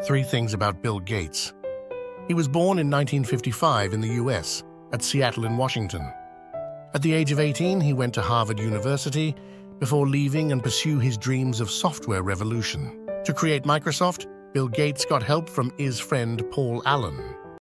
Three things about Bill Gates. He was born in 1955 in the US, at Seattle in Washington. At the age of 18, he went to Harvard University before leaving and pursue his dreams of software revolution. To create Microsoft, Bill Gates got help from his friend Paul Allen.